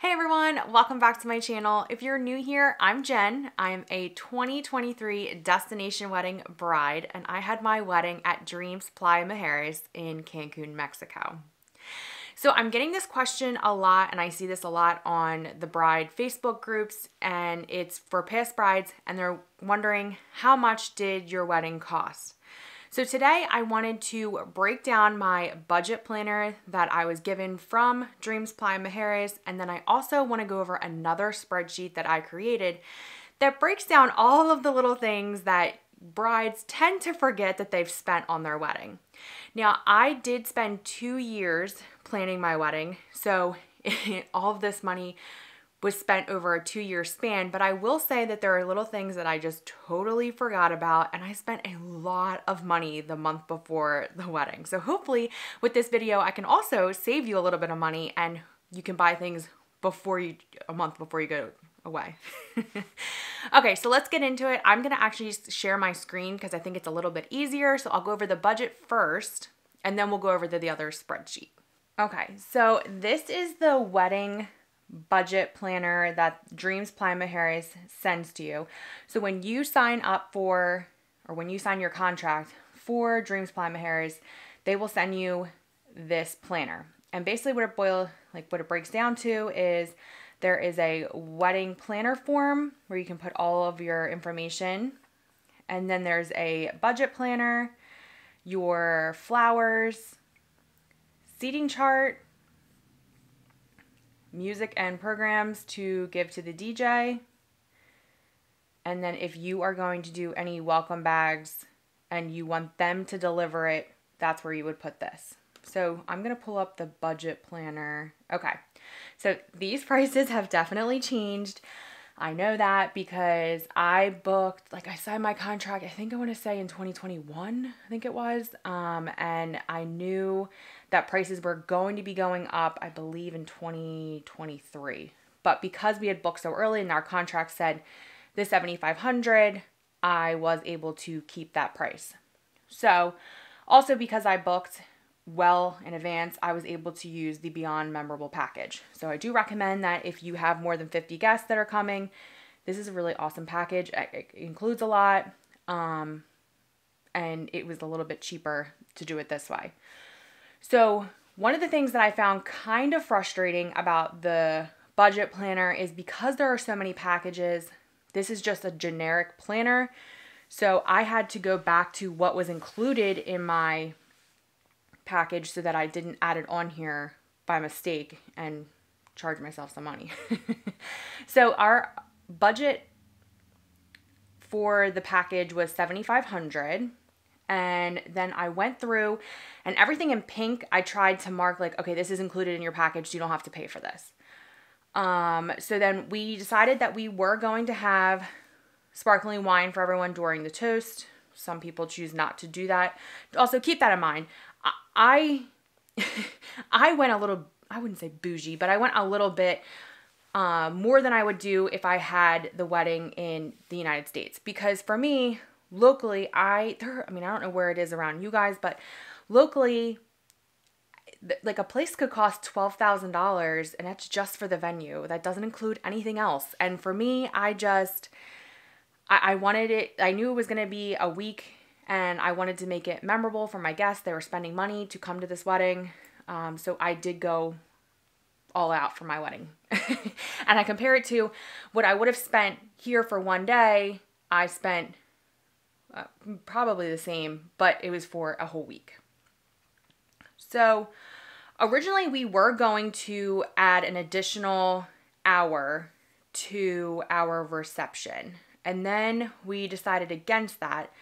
Hey everyone, welcome back to my channel. If you're new here, I'm Jen. I am a 2023 destination wedding bride and I had my wedding at Dreams Playa Mujeres in Cancun, Mexico. So I'm getting this question a lot and I see this a lot on the bride Facebook groups and it's for past brides and they're wondering how much did your wedding cost? So today I wanted to break down my budget planner that I was given from Dreams Playa Mujeres, and then I also want to go over another spreadsheet that I created that breaks down all of the little things that brides tend to forget that they've spent on their wedding. Now, I did spend two years planning my wedding, so all of this money was spent over a two year span, but I will say that there are little things that I just totally forgot about, and I spent a lot of money the month before the wedding. So, hopefully, with this video, I can also save you a little bit of money and you can buy things before you, a month before you go away. okay, so let's get into it. I'm gonna actually share my screen because I think it's a little bit easier. So, I'll go over the budget first, and then we'll go over the, the other spreadsheet. Okay, so this is the wedding budget planner that Dreams Playa Mujeres sends to you. So when you sign up for, or when you sign your contract for Dreams Playa Mujeres, they will send you this planner. And basically what it boils, like what it breaks down to is there is a wedding planner form where you can put all of your information. And then there's a budget planner, your flowers, seating chart, music and programs to give to the DJ. And then if you are going to do any welcome bags and you want them to deliver it, that's where you would put this. So I'm going to pull up the budget planner. Okay. So these prices have definitely changed. I know that because I booked, like I signed my contract, I think I want to say in 2021, I think it was. Um, and I knew that prices were going to be going up, I believe in 2023. But because we had booked so early and our contract said the 7500 I was able to keep that price. So, also because I booked well in advance, I was able to use the Beyond Memorable package. So I do recommend that if you have more than 50 guests that are coming, this is a really awesome package. It includes a lot, um, and it was a little bit cheaper to do it this way. So one of the things that I found kind of frustrating about the budget planner is because there are so many packages, this is just a generic planner. So I had to go back to what was included in my package so that I didn't add it on here by mistake and charge myself some money. so our budget for the package was 7500 and then I went through and everything in pink I tried to mark like okay this is included in your package you don't have to pay for this. Um so then we decided that we were going to have sparkling wine for everyone during the toast. Some people choose not to do that. Also keep that in mind. I I went a little I wouldn't say bougie, but I went a little bit uh, more than I would do if I had the wedding in the United States. Because for me, locally, I there I mean, I don't know where it is around you guys, but locally like a place could cost $12,000 and that's just for the venue. That doesn't include anything else. And for me, I just I, I wanted it I knew it was going to be a week and I wanted to make it memorable for my guests. They were spending money to come to this wedding. Um, so I did go all out for my wedding. and I compare it to what I would have spent here for one day. I spent uh, probably the same, but it was for a whole week. So originally we were going to add an additional hour to our reception. And then we decided against that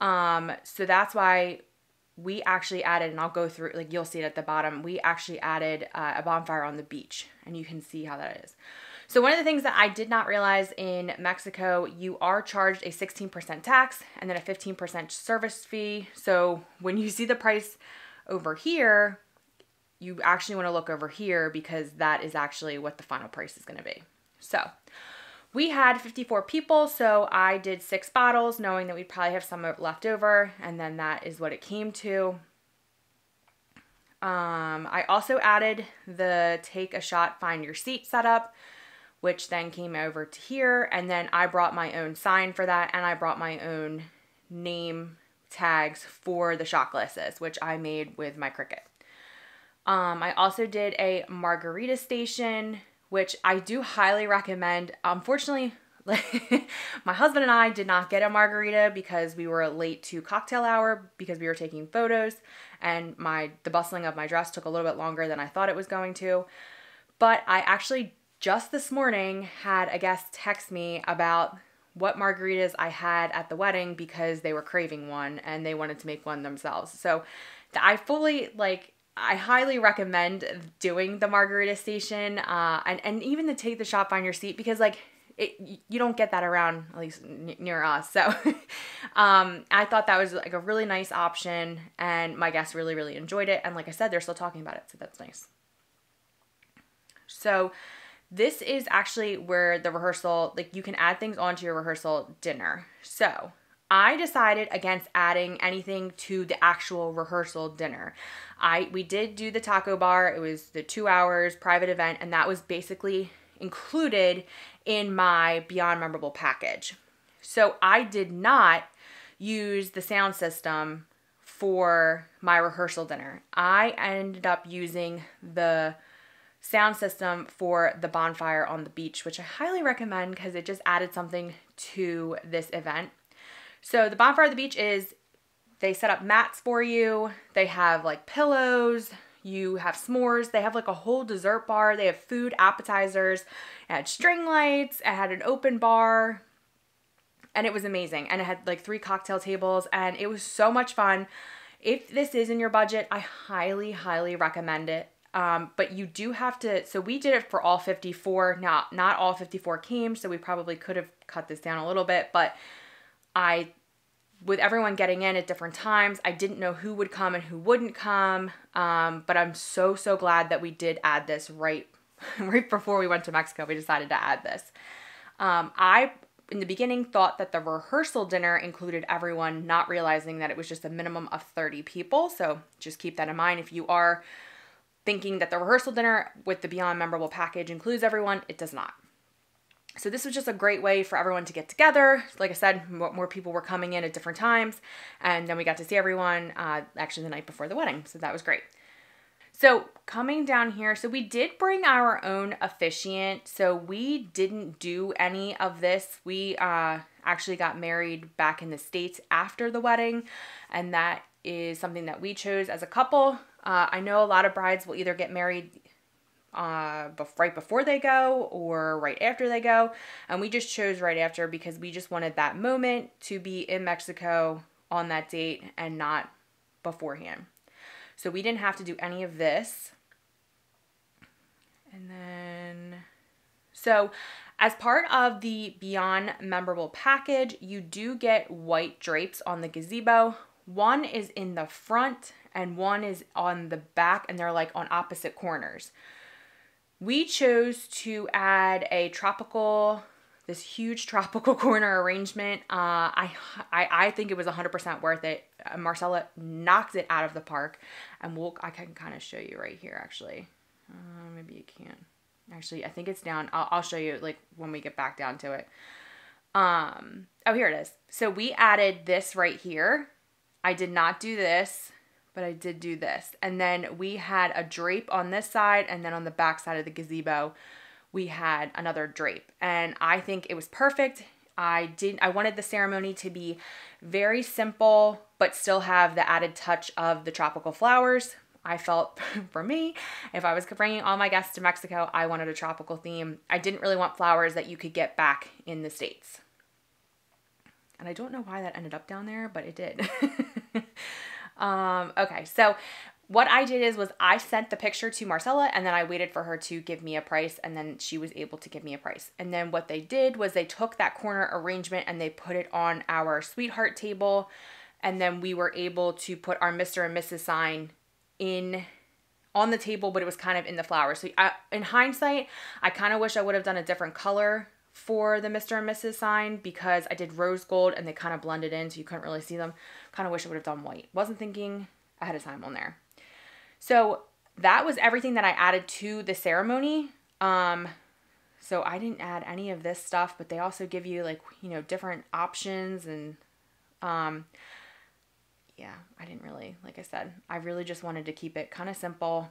um, so that's why we actually added, and I'll go through, like you'll see it at the bottom, we actually added uh, a bonfire on the beach, and you can see how that is. So one of the things that I did not realize in Mexico, you are charged a 16% tax and then a 15% service fee. So when you see the price over here, you actually want to look over here because that is actually what the final price is going to be. So we had 54 people, so I did six bottles, knowing that we'd probably have some left over, and then that is what it came to. Um, I also added the take a shot, find your seat setup, which then came over to here. And then I brought my own sign for that and I brought my own name tags for the shot glasses, which I made with my Cricut. Um, I also did a margarita station, which I do highly recommend. Unfortunately, my husband and I did not get a margarita because we were late to cocktail hour because we were taking photos and my the bustling of my dress took a little bit longer than I thought it was going to. But I actually just this morning had a guest text me about what margaritas I had at the wedding because they were craving one and they wanted to make one themselves. So I fully like I highly recommend doing the margarita station uh, and and even to take the shot find your seat because like it, you don't get that around at least near us. So um, I thought that was like a really nice option, and my guests really really enjoyed it. And like I said, they're still talking about it, so that's nice. So this is actually where the rehearsal, like you can add things onto your rehearsal dinner. So I decided against adding anything to the actual rehearsal dinner. I we did do the taco bar. It was the 2 hours private event and that was basically included in my Beyond Memorable package. So I did not use the sound system for my rehearsal dinner. I ended up using the sound system for the bonfire on the beach, which I highly recommend because it just added something to this event. So the bonfire on the beach is they set up mats for you. They have like pillows, you have s'mores. They have like a whole dessert bar. They have food, appetizers. It had string lights. It had an open bar. And it was amazing. And it had like three cocktail tables. And it was so much fun. If this is in your budget, I highly, highly recommend it. Um, but you do have to. So we did it for all 54. Not not all 54 came, so we probably could have cut this down a little bit. But I with everyone getting in at different times, I didn't know who would come and who wouldn't come. Um, but I'm so so glad that we did add this right right before we went to Mexico. We decided to add this. Um, I in the beginning thought that the rehearsal dinner included everyone, not realizing that it was just a minimum of 30 people. So just keep that in mind if you are thinking that the rehearsal dinner with the Beyond Memorable package includes everyone. It does not. So this was just a great way for everyone to get together. Like I said, more people were coming in at different times, and then we got to see everyone uh, actually the night before the wedding. So that was great. So coming down here, so we did bring our own officiant. So we didn't do any of this. We uh, actually got married back in the States after the wedding, and that is something that we chose as a couple. Uh, I know a lot of brides will either get married uh, right before they go or right after they go. And we just chose right after because we just wanted that moment to be in Mexico on that date and not beforehand. So we didn't have to do any of this. And then, so as part of the Beyond Memorable package, you do get white drapes on the gazebo. One is in the front and one is on the back, and they're like on opposite corners. We chose to add a tropical, this huge tropical corner arrangement. Uh, I, I, I think it was 100% worth it. Uh, Marcella knocked it out of the park, and we'll, I can kind of show you right here actually. Uh, maybe you can't. Actually, I think it's down. I'll, I'll show you like when we get back down to it. Um, oh, here it is. So we added this right here. I did not do this but I did do this. And then we had a drape on this side, and then on the back side of the gazebo, we had another drape. And I think it was perfect. I didn't I wanted the ceremony to be very simple but still have the added touch of the tropical flowers. I felt for me, if I was bringing all my guests to Mexico, I wanted a tropical theme. I didn't really want flowers that you could get back in the States. And I don't know why that ended up down there, but it did. Um, okay, so what I did is was I sent the picture to Marcella and then I waited for her to give me a price and then she was able to give me a price. And then what they did was they took that corner arrangement and they put it on our sweetheart table and then we were able to put our Mr. and Mrs. sign in on the table but it was kind of in the flowers. So I, in hindsight, I kind of wish I would have done a different color for the Mr. and Mrs. sign because I did rose gold and they kind of blended in so you couldn't really see them. Kind of wish I would have done white. Wasn't thinking ahead of time on there. So that was everything that I added to the ceremony. Um, so I didn't add any of this stuff, but they also give you like, you know, different options and um yeah, I didn't really, like I said, I really just wanted to keep it kind of simple.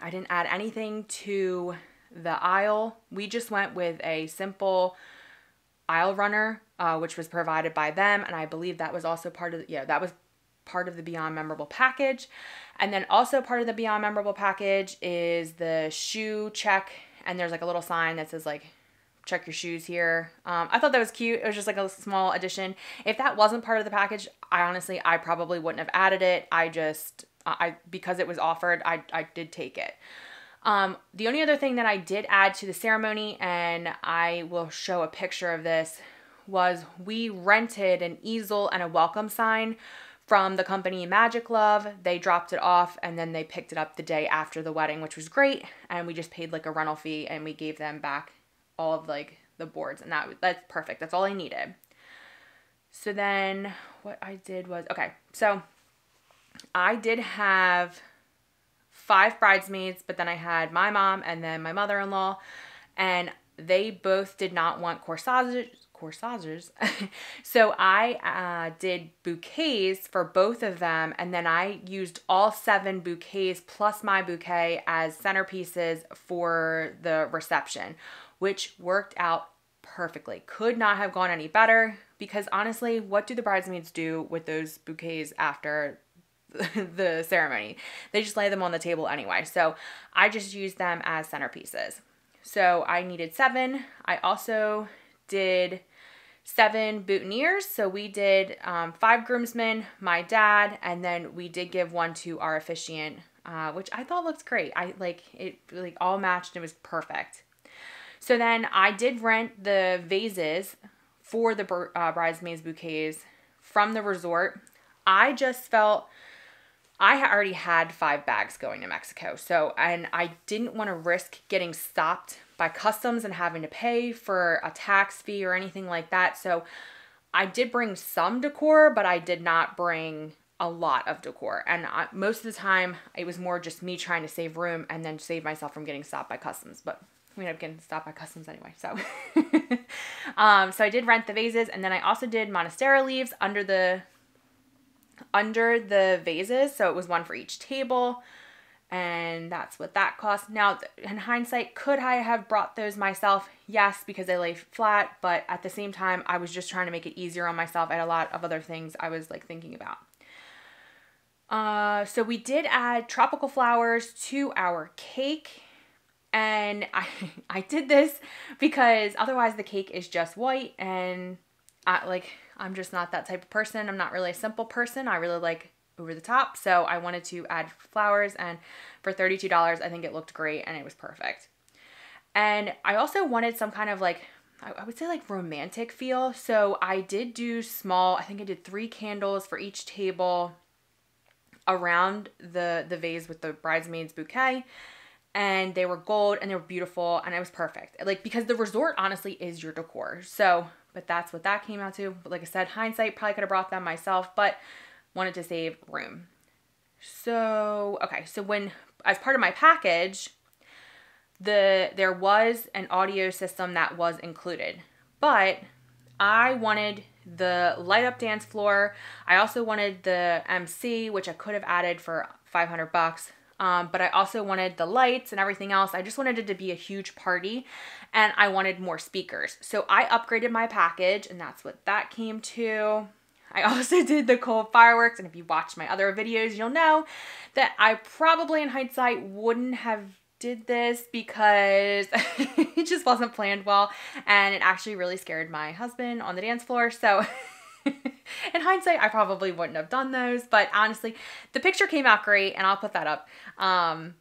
I didn't add anything to the aisle. We just went with a simple aisle runner, uh, which was provided by them, and I believe that was also part of the, yeah, that was part of the Beyond Memorable package. And then also part of the Beyond Memorable package is the shoe check. And there's like a little sign that says like, check your shoes here. Um, I thought that was cute. It was just like a small addition. If that wasn't part of the package, I honestly, I probably wouldn't have added it. I just, I, because it was offered, I, I did take it. Um, the only other thing that I did add to the ceremony, and I will show a picture of this, was we rented an easel and a welcome sign from the company Magic Love. They dropped it off and then they picked it up the day after the wedding, which was great. And we just paid like a rental fee and we gave them back all of like the boards and that that's perfect. That's all I needed. So then what I did was okay. So I did have five bridesmaids, but then I had my mom and then my mother-in-law and they both did not want corsages corsages. so I uh, did bouquets for both of them, and then I used all seven bouquets plus my bouquet as centerpieces for the reception, which worked out perfectly. Could not have gone any better because honestly, what do the bridesmaids do with those bouquets after the ceremony? They just lay them on the table anyway. So I just used them as centerpieces. So I needed seven. I also did seven boutonnieres. So we did um, five groomsmen, my dad, and then we did give one to our officiant, uh, which I thought looked great. I like it, like all matched. It was perfect. So then I did rent the vases for the uh, bridesmaids bouquets from the resort. I just felt I already had five bags going to Mexico. So, and I didn't want to risk getting stopped by customs and having to pay for a tax fee or anything like that. So I did bring some decor, but I did not bring a lot of decor. And I, most of the time, it was more just me trying to save room and then save myself from getting stopped by customs. But we ended up getting stopped by customs anyway. So, um, so I did rent the vases, and then I also did monstera leaves under the under the vases. So it was one for each table and that's what that cost. Now, in hindsight, could I have brought those myself? Yes, because they lay flat, but at the same time, I was just trying to make it easier on myself. I had a lot of other things I was like thinking about. Uh, so we did add tropical flowers to our cake, and I I did this because otherwise the cake is just white, and I like I'm just not that type of person. I'm not really a simple person. I really like over the top. So I wanted to add flowers and for $32, I think it looked great and it was perfect. And I also wanted some kind of like, I would say like romantic feel. So I did do small, I think I did three candles for each table around the, the vase with the bridesmaid's bouquet and they were gold and they were beautiful and it was perfect. Like because the resort honestly is your decor. So, but that's what that came out to. But like I said, hindsight probably could have brought them myself, but wanted to save room. So, okay, so when as part of my package, the there was an audio system that was included. But I wanted the light up dance floor. I also wanted the MC, which I could have added for 500 bucks. Um, but I also wanted the lights and everything else. I just wanted it to be a huge party and I wanted more speakers. So I upgraded my package and that's what that came to. I also did the cold fireworks, and if you watch my other videos, you'll know that I probably in hindsight wouldn't have did this because it just wasn't planned well and it actually really scared my husband on the dance floor. So in hindsight, I probably wouldn't have done those, but honestly, the picture came out great and I'll put that up. Um,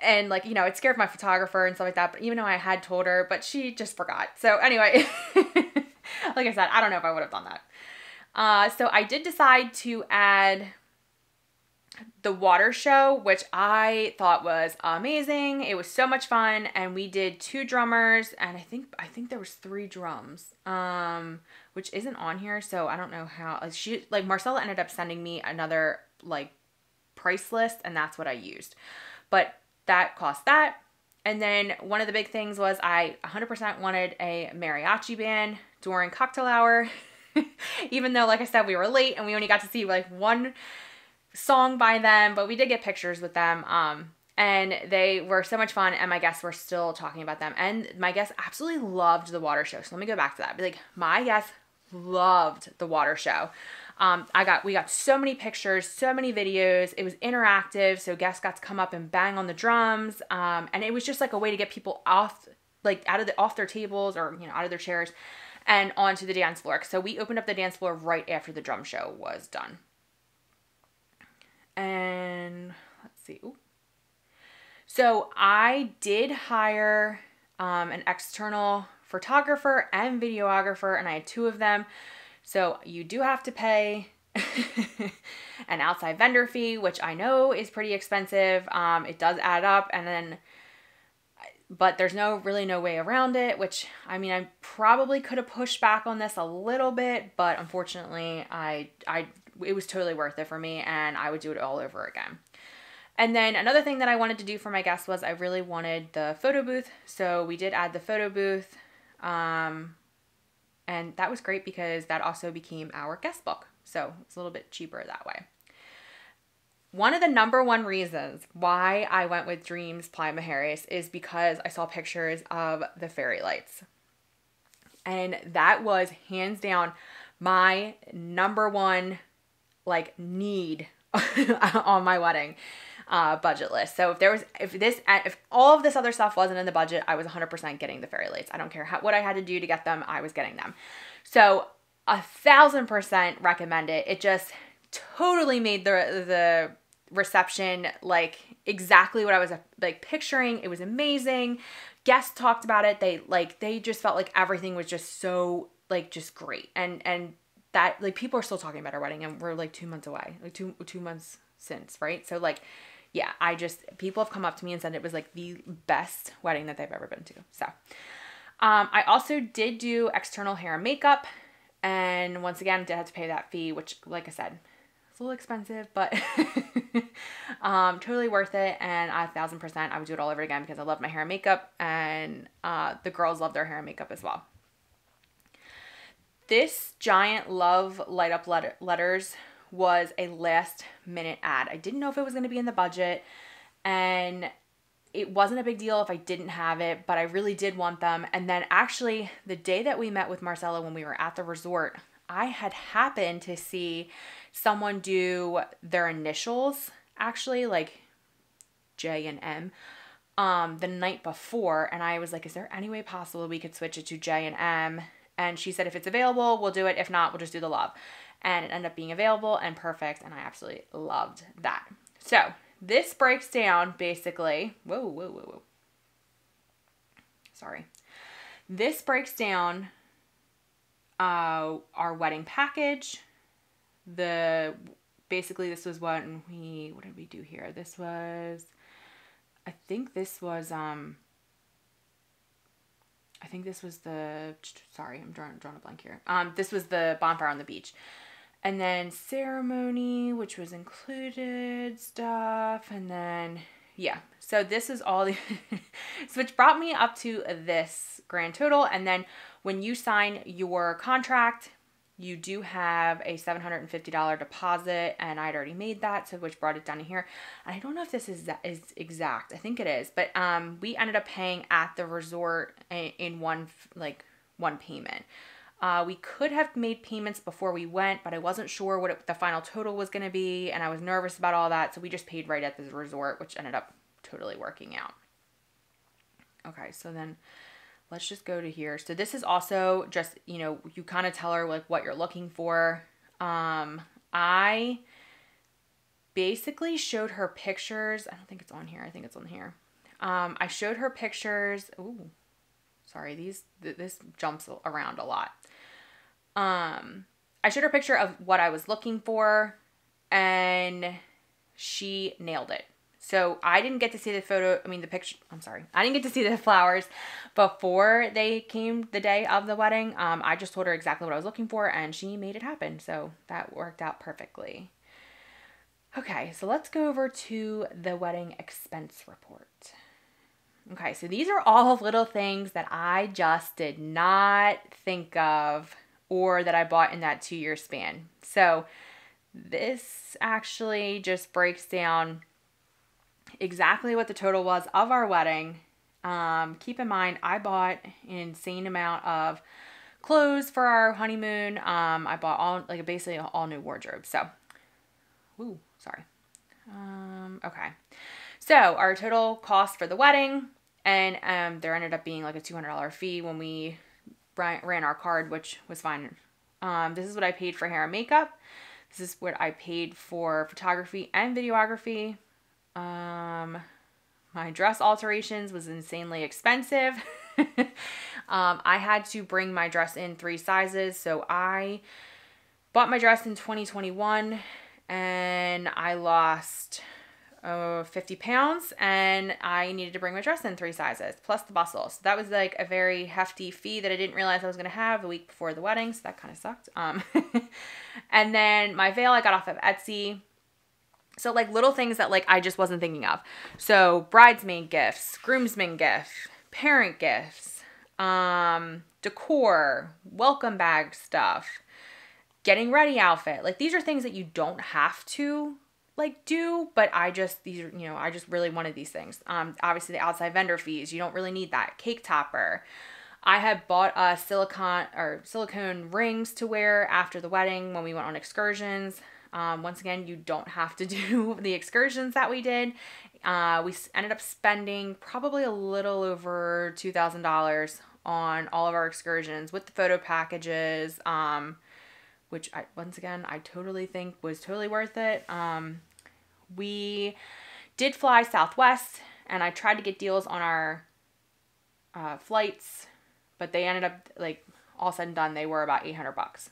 and like, you know, it scared my photographer and stuff like that, but even though I had told her, but she just forgot. So anyway, like I said, I don't know if I would have done that. Uh, so I did decide to add the water show, which I thought was amazing. It was so much fun, and we did two drummers, and I think I think there was three drums, um, which isn't on here, so I don't know how. She like Marcella ended up sending me another like price list, and that's what I used. But that cost that. And then one of the big things was I 100% wanted a mariachi band during cocktail hour. Even though, like I said, we were late and we only got to see like one song by them, but we did get pictures with them. Um, and they were so much fun, and my guests were still talking about them. And my guests absolutely loved the water show. So let me go back to that. Like my guests loved the water show. Um, I got we got so many pictures, so many videos. It was interactive, so guests got to come up and bang on the drums, um, and it was just like a way to get people off, like out of the off their tables or you know out of their chairs, and onto the dance floor. So we opened up the dance floor right after the drum show was done. And let's see. Ooh. So I did hire um, an external photographer and videographer, and I had two of them. So you do have to pay an outside vendor fee, which I know is pretty expensive. Um, it does add up, and then, but there's no really no way around it. Which I mean, I probably could have pushed back on this a little bit, but unfortunately, I I it was totally worth it for me, and I would do it all over again. And then another thing that I wanted to do for my guests was I really wanted the photo booth. So we did add the photo booth. Um, and that was great because that also became our guest book. So it's a little bit cheaper that way. One of the number one reasons why I went with Dreams Playa Mujeres is because I saw pictures of the fairy lights. And that was hands down my number one like need on my wedding uh, budget list. So if there was, if this, if all of this other stuff wasn't in the budget, I was 100% getting the fairy lights. I don't care how, what I had to do to get them, I was getting them. So a thousand percent recommend it. It just totally made the the reception like exactly what I was like picturing. It was amazing. Guests talked about it. They like they just felt like everything was just so like just great. And and that like people are still talking about our wedding and we're like 2 months away. Like 2 2 months since, right? So like yeah, I just people have come up to me and said it was like the best wedding that they've ever been to. So, um, I also did do external hair and makeup, and once again, did have to pay that fee, which, like I said, it's a little expensive, but um, totally worth it. And a thousand percent, I would do it all over again because I love my hair and makeup, and uh, the girls love their hair and makeup as well. This giant love light up letter- letters was a last minute ad. I didn't know if it was going to be in the budget and it wasn't a big deal if I didn't have it, but I really did want them. And then actually, the day that we met with Marcella when we were at the resort, I had happened to see someone do their initials actually like J and M um the night before and I was like is there any way possible we could switch it to J and M and she said if it's available we'll do it if not we'll just do the love and it ended up being available and perfect and I absolutely loved that. So this breaks down basically, whoa, whoa, whoa, whoa. Sorry. This breaks down uh, our wedding package. The basically this was what we what did we do here? This was I think this was um I think this was the sorry, I'm drawing drawing a blank here. Um this was the bonfire on the beach and then ceremony, which was included stuff, and then yeah. So this is all the so which brought me up to this grand total. And then when you sign your contract, you do have a $750 deposit and I'd already made that so which brought it down here I don't know if this is is exact I think it is but um we ended up paying at the resort in one like one payment uh, we could have made payments before we went, but I wasn't sure what it, the final total was going to be, and I was nervous about all that, so we just paid right at the resort, which ended up totally working out. Okay, so then let's just go to here. So this is also just, you know, you kind of tell her like what you're looking for. Um, I basically showed her pictures. I don't think it's on here. I think it's on here. Um, I showed her pictures. Ooh, sorry. These th- this jumps around a lot. Um, I showed her a picture of what I was looking for, and she nailed it. So I didn't get to see the photo. I mean, the picture. I'm sorry, I didn't get to see the flowers before they came the day of the wedding. Um, I just told her exactly what I was looking for, and she made it happen. So that worked out perfectly. Okay, so let's go over to the wedding expense report. Okay, so these are all little things that I just did not think of or that I bought in that two year span. So this actually just breaks down exactly what the total was of our wedding. Um, keep in mind, I bought an insane amount of clothes for our honeymoon. Um, I bought all like basically all new wardrobe. So, ooh, sorry. Um, okay. So our total cost for the wedding, and um, there ended up being like a two hundred dollar fee when we ran our card, which was fine. Um, this is what I paid for hair and makeup. This is what I paid for photography and videography. Um, my dress alterations was insanely expensive. um, I had to bring my dress in three sizes, so I bought my dress in 2021 and I lost uh, 50 pounds and I needed to bring my dress in three sizes plus the bustle. So that was like a very hefty fee that I didn't realize I was going to have the week before the wedding. So that kind of sucked. Um, and then my veil I got off of Etsy. So like little things that like I just wasn't thinking of. So bridesmaid gifts, groomsmen gifts, parent gifts, um, decor, welcome bag stuff, getting ready outfit. Like these are things that you don't have to like do, but I just these are you know I just really wanted these things. Um, obviously the outside vendor fees you don't really need that cake topper. I had bought a silicone or silicone rings to wear after the wedding when we went on excursions. Um, once again, you don't have to do the excursions that we did. Uh, we ended up spending probably a little over two thousand dollars on all of our excursions with the photo packages. Um, which I once again I totally think was totally worth it. Um, we did fly Southwest, and I tried to get deals on our uh, flights, but they ended up like all said and done they were about eight hundred bucks.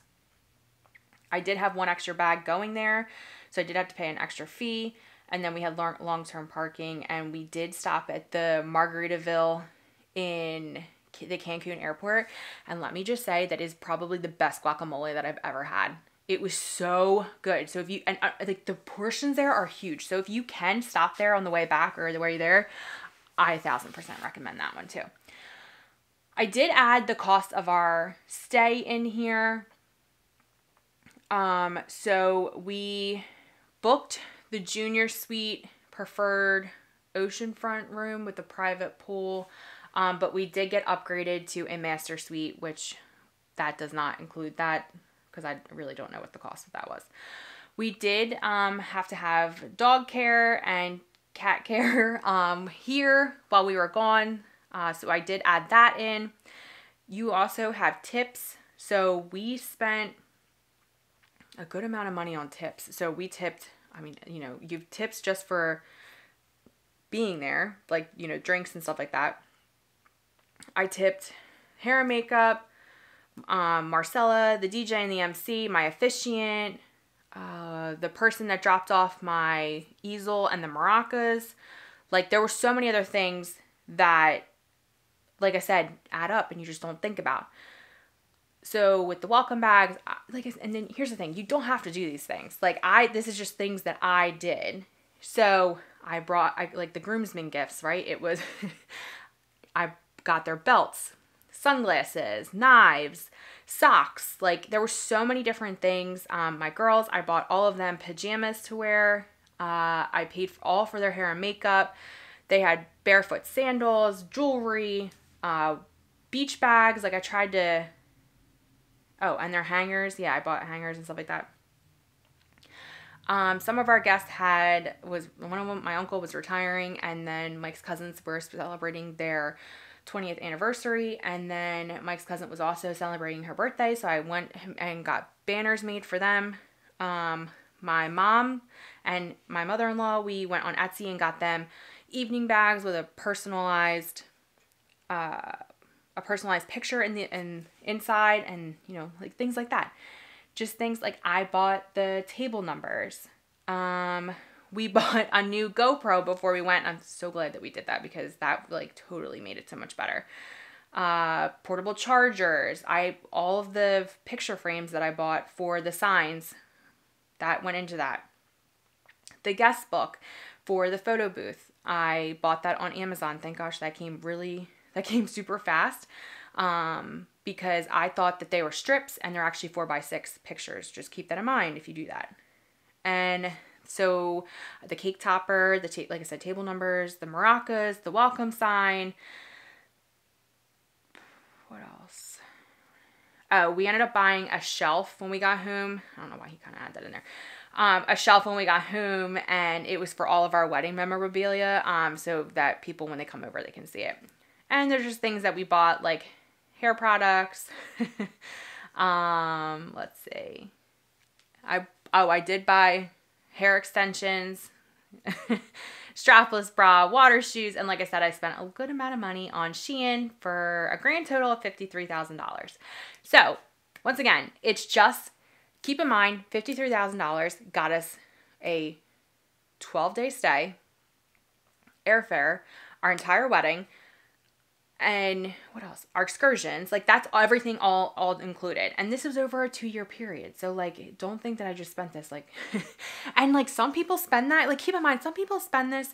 I did have one extra bag going there, so I did have to pay an extra fee. And then we had long term parking, and we did stop at the Margaritaville in the Cancun airport. And let me just say that is probably the best guacamole that I've ever had. It was so good. So if you and uh, like the portions there are huge. So if you can stop there on the way back or the way there, I a thousand percent recommend that one too. I did add the cost of our stay in here. Um, so we booked the junior suite preferred oceanfront room with a private pool. Um, but we did get upgraded to a master suite, which that does not include that because I really don't know what the cost of that was. We did um, have to have dog care and cat care um, here while we were gone. Uh, so I did add that in. You also have tips. So we spent a good amount of money on tips. So we tipped, I mean, you know, you've tips just for being there, like, you know, drinks and stuff like that. I tipped hair and makeup, um, Marcella, the DJ and the MC, my officiant, uh, the person that dropped off my easel and the maracas. Like there were so many other things that, like I said, add up and you just don't think about. So with the welcome bags, like, and then here's the thing: you don't have to do these things. Like I, this is just things that I did. So I brought, I like the groomsmen gifts, right? It was, I got their belts, sunglasses, knives, socks. Like there were so many different things. Um, my girls, I bought all of them pajamas to wear. Uh, I paid for all for their hair and makeup. They had barefoot sandals, jewelry, uh, beach bags. Like I tried to. Oh, and their hangers. Yeah, I bought hangers and stuff like that. Um, some of our guests had was one of them. My uncle was retiring, and then Mike's cousins were celebrating their 20th anniversary. And then Mike's cousin was also celebrating her birthday. So I went and got banners made for them. Um, my mom and my mother in law, we went on Etsy and got them evening bags with a personalized. Uh, a personalized picture in the in inside and you know like things like that just things like i bought the table numbers um we bought a new GoPro before we went. I'm so glad that we did that because that like totally made it so much better. Uh, portable chargers. I all of the picture frames that I bought for the signs that went into that. the guest book for the photo booth. I bought that on Amazon. Thank gosh that came really that came super fast. Um, because I thought that they were strips and they're actually four by six pictures. Just keep that in mind if you do that. And so the cake topper, the like I said, table numbers, the maracas, the welcome sign. What else? Oh, we ended up buying a shelf when we got home. I don't know why he kind of had that in there. Um, a shelf when we got home, and it was for all of our wedding memorabilia, um, so that people when they come over they can see it. And there's just things that we bought like hair products. um, let's see. I oh I did buy hair extensions, strapless bra, water shoes, and like I said, I spent a good amount of money on Shein for a grand total of $53,000. So, once again, it's just keep in mind $53,000 got us a 12 day stay, airfare, our entire wedding, and what else? Our excursions. Like that's everything all all included. And this was over a two year period. So like don't think that i just spent this like and like some people spend that like keep in mind some people spend this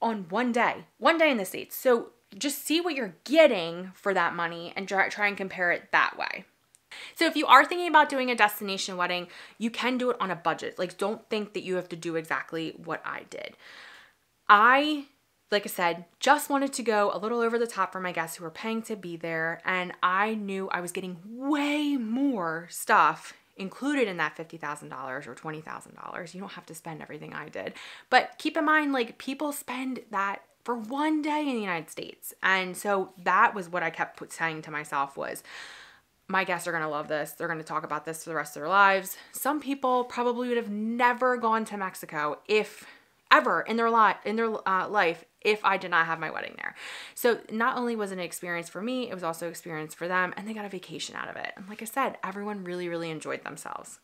on one day one day in the states. So just see what you're getting for that money and try, try and compare it that way. So if you are thinking about doing a destination wedding you can do it on a budget. Like don't think that you have to do exactly what i did. I like I said, just wanted to go a little over the top for my guests who were paying to be there. And I knew I was getting way more stuff included in that $50,000 or $20,000. You don't have to spend everything I did. But keep in mind, like, people spend that for one day in the United States. And so that was what I kept saying to myself was, my guests are going to love this. They're going to talk about this for the rest of their lives. Some people probably would have never gone to Mexico if ever in their life in their uh, life if I did not have my wedding there. So not only was it an experience for me, it was also experience for them and they got a vacation out of it. And like I said, everyone really really enjoyed themselves.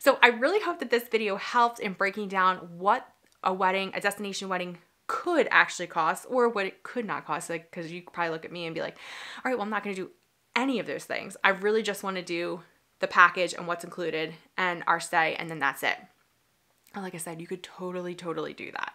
So I really hope that this video helped in breaking down what a wedding, a destination wedding could actually cost or what it could not cost like cuz you probably look at me and be like, "All right, well I'm not going to do any of those things. I really just want to do the package and what's included and our stay and then that's it." Like I said, you could totally, totally do that.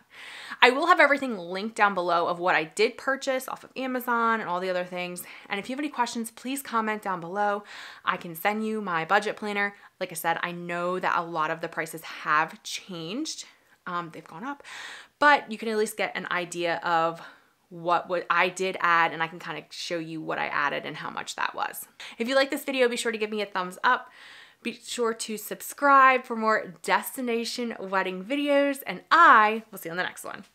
I will have everything linked down below of what I did purchase off of Amazon and all the other things. And if you have any questions, please comment down below. I can send you my budget planner. Like I said, I know that a lot of the prices have changed. Um, they've gone up, but you can at least get an idea of what what I did add and I can kind of show you what I added and how much that was. If you like this video, be sure to give me a thumbs up. Be sure to subscribe for more destination wedding videos, and I will see you on the next one.